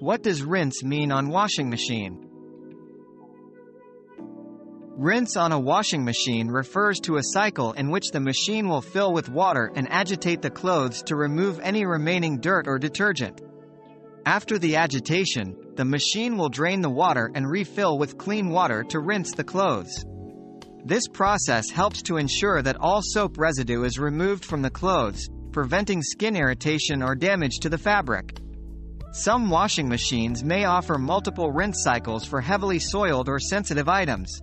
What does rinse mean on washing machine? Rinse on a washing machine refers to a cycle in which the machine will fill with water and agitate the clothes to remove any remaining dirt or detergent. After the agitation, the machine will drain the water and refill with clean water to rinse the clothes. This process helps to ensure that all soap residue is removed from the clothes, preventing skin irritation or damage to the fabric. Some washing machines may offer multiple rinse cycles for heavily soiled or sensitive items.